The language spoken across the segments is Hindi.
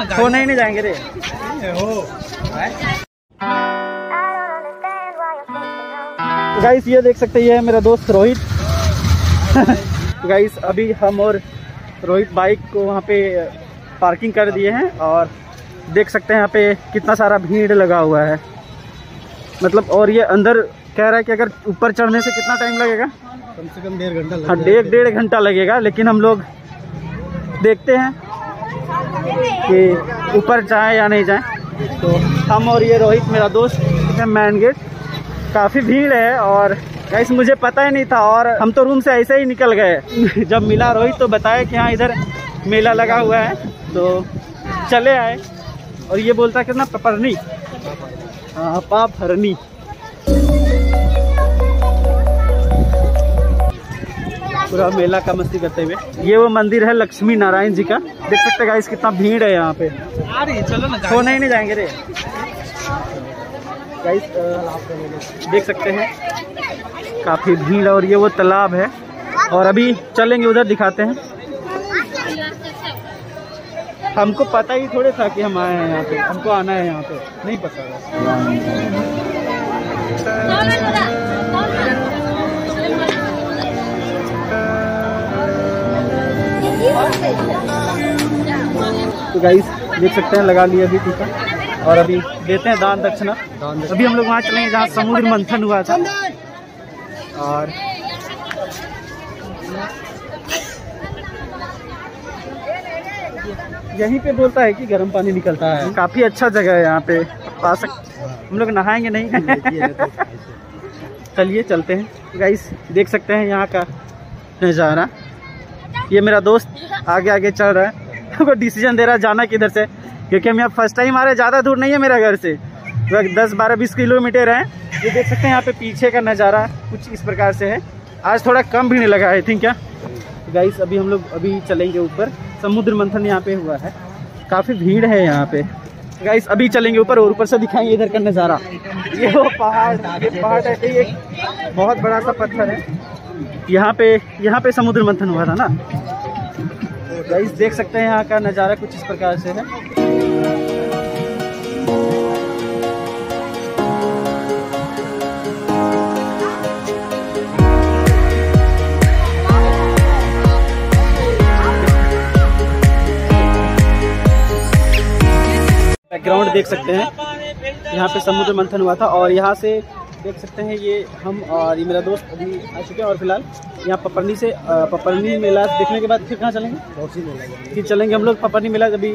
सोने ही नहीं जाएँगे रे। गाइस ये देख सकते हैं ये है मेरा दोस्त रोहित। गाइस अभी हम और रोहित बाइक को वहाँ पे पार्किंग कर दिए हैं और देख सकते हैं यहाँ पे कितना सारा भीड़ लगा हुआ है। मतलब और ये अंदर कह रहा है कि अगर ऊपर चढ़ने से कितना टाइम लगेगा? कम से कम डेढ़ घंटा हाँ डेढ़ डेढ़ घंटा लगेगा लेकिन हम लोग देखते हैं। कि ऊपर जाए या नहीं जाए। तो हम और ये रोहित, मेरा दोस्त है मैन गेट काफ़ी भीड़ है और गाइस मुझे पता ही नहीं था और हम तो रूम से ऐसे ही निकल गए। जब मिला रोहित तो बताया कि हाँ इधर मेला लगा हुआ है। तो चले आए और ये बोलता कितना पपरनी हाँ पाप पूरा मेला का मस्ती करते हुए। ये वो मंदिर है लक्ष्मी नारायण जी का। देख सकते हैं गाइस कितना भीड़ है यहाँ पे। आ रही चलो ना सोने ही नहीं जाएँगे रे। गाइस देख सकते हैं काफ़ी भीड़ और ये वो तालाब है। और अभी चलेंगे उधर दिखाते हैं। हमको पता ही थोड़े था कि हम आए हैं यहाँ पे। हमको आना है यहाँ पे। नहीं पता था तो गाइस देख सकते हैं लगा लिया अभी टीका और अभी देते हैं दान दक्षिणा। अभी हम लोग वहाँ चलेंगे जहाँ समुद्र मंथन हुआ था। और यहीं पे बोलता है कि गर्म पानी निकलता है। काफ़ी अच्छा जगह है यहाँ पे। आ सक हम लोग नहाएँगे नहीं। चलिए चलते हैं। गाइस देख सकते हैं यहाँ का नज़ारा। ये मेरा दोस्त आगे आगे चल रहा है। हमको डिसीज़न दे रहा है जाना किधर से। क्योंकि हम यहाँ फ़र्स्ट टाइम आ रहे हैं, ज़्यादा दूर नहीं है मेरा घर से। लगभग दस, बारह, बीस किलोमीटर है। ये देख सकते हैं यहाँ पे पीछे का नज़ारा कुछ इस प्रकार से है। आज थोड़ा कम भी नहीं लगा आई थिंक क्या? गाइस अभी हम लोग अभी चलेंगे ऊपर। समुद्र मंथन यहाँ पे हुआ है। काफ़ी भीड़ है यहाँ पे। गाइस अभी चलेंगे ऊपर और ऊपर से दिखाएँगे इधर का नज़ारा। ये वो पहाड़, ये पहाड़ है ये एक बहुत बड़ा सा पत्थर है। यहाँ पे यहाँ पे समुद्र मंथन हुआ था ना? गाइस देख सकते हैं यहाँ का नज़ारा कुछ इस प्रकार से है। बैकग्राउंड देख सकते हैं। यहाँ पे समुद्र मंथन हुआ था और यहाँ से देख सकते हैं ये हम और ये मेरा दोस्त अभी आ चुके हैं और फ़िलहाल यहाँ पपरनी से पपरनी मेला देखने के बाद फिर कहाँ चलेंगे? फिर चलेंगे हम लोग पपरनी मेला अभी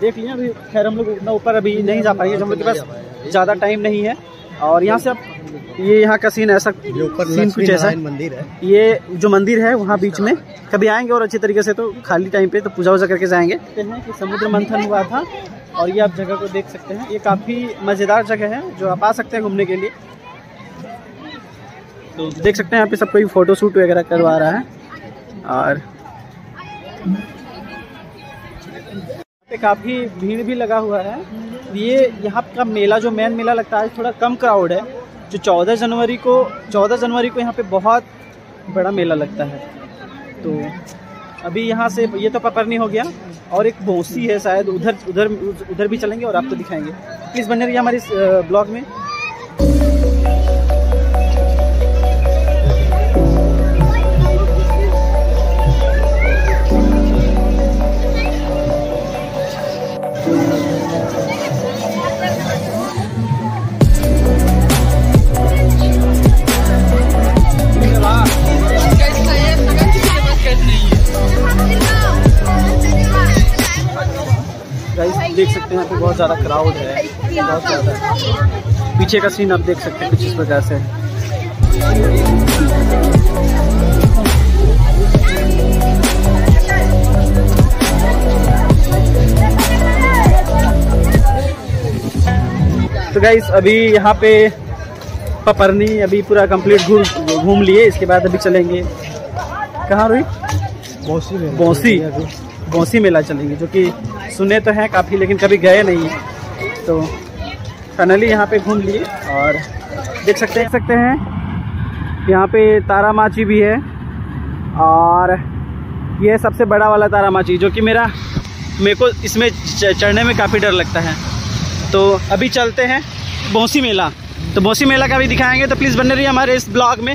देख लिया अभी खैर हम लोग उतना ऊपर अभी नहीं जा पाएँगे हम लोग के पास ज़्यादा टाइम नहीं है। और यहाँ से अब ये यहाँ का सीन ऐसा सीन कुछ ऐसा। मंदिर है। ये जो मंदिर है वहाँ बीच में कभी आएँगे और अच्छी तरीके से तो खाली टाइम पे तो पूजा वूजा करके जाएँगे। हैं कि समुद्र मंथन हुआ था और ये आप जगह को देख सकते हैं ये काफ़ी मज़ेदार जगह है जो आप आ सकते हैं घूमने के लिए। देख सकते हैं यहाँ पे सब कोई फ़ोटो शूट वगैरह करवा रहा है। और पे काफ़ी भीड़ भी लगा हुआ है। ये यहाँ का मेला, जो मेन मेला लगता है, थोड़ा कम क्राउड है। जो चौदह जनवरी को, चौदह जनवरी को यहाँ पे बहुत बड़ा मेला लगता है। तो अभी यहाँ से, ये तो पपरनी हो गया। और एक भोंसी है शायद, उधर उधर उधर भी चलेंगे और आपको तो दिखाएँगे। प्लीज़ बने रहिए हमारे ब्लॉग में। देख सकते हैं यहाँ पे बहुत ज़्यादा क्राउड है। बहुत ज़्यादा। पीछे का सीन आप देख सकते हैं कुछ इस प्रकार से। तो गाइस अभी यहाँ पे पपरनी अभी पूरा कंप्लीट घूम घूम लिए इसके बाद अभी चलेंगे। कहाँ रुई बौसी में बौसी बौसी मेला चलेंगे जो कि सुने तो हैं काफ़ी लेकिन कभी गए नहीं। तो फाइनली यहाँ पे घूम लिए और देख सकते देख सकते हैं। यहाँ पे तारा माची भी है और ये सबसे बड़ा वाला तारा माची जो कि मेरा मेरे को इसमें चढ़ने में काफ़ी डर लगता है। तो अभी चलते हैं, बौसी मेला। तो बौसी मेला का भी दिखाएँगे तो प्लीज़ बने रहिए हमारे इस ब्लॉग में।